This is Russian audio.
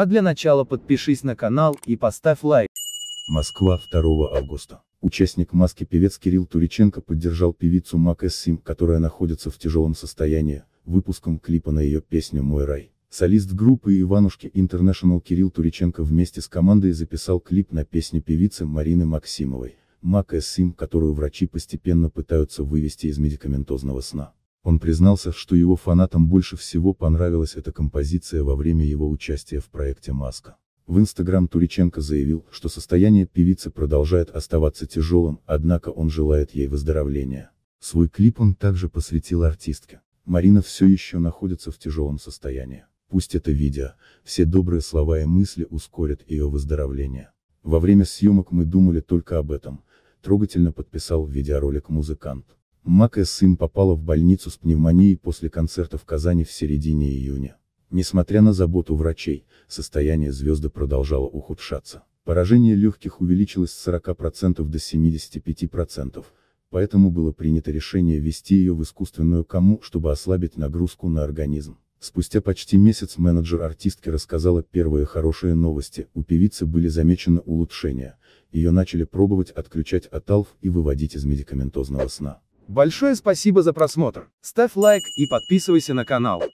А для начала подпишись на канал и поставь лайк. Москва, 2 августа. Участник маски певец Кирилл Туриченко поддержал певицу Мак Сим, которая находится в тяжелом состоянии, выпуском клипа на ее песню «Мой рай». Солист группы Иванушки International Кирилл Туриченко вместе с командой записал клип на песню певицы Марины Максимовой, Мак Сим, которую врачи постепенно пытаются вывести из медикаментозного сна. Он признался, что его фанатам больше всего понравилась эта композиция во время его участия в проекте «Маска». В Инстаграм Туриченко заявил, что состояние певицы продолжает оставаться тяжелым, однако он желает ей выздоровления. Свой клип он также посвятил артистке. Марина все еще находится в тяжелом состоянии. Пусть это видео, все добрые слова и мысли ускорят ее выздоровление. Во время съемок мы думали только об этом, трогательно подписал видеоролик музыкант. Мака сын попала в больницу с пневмонией после концерта в Казани в середине июня. Несмотря на заботу врачей, состояние звезды продолжало ухудшаться. Поражение легких увеличилось с 40% до 75%, поэтому было принято решение ввести ее в искусственную кому, чтобы ослабить нагрузку на организм. Спустя почти месяц менеджер артистки рассказала первые хорошие новости, у певицы были замечены улучшения, ее начали пробовать отключать от алф и выводить из медикаментозного сна. Большое спасибо за просмотр. Ставь лайк и подписывайся на канал.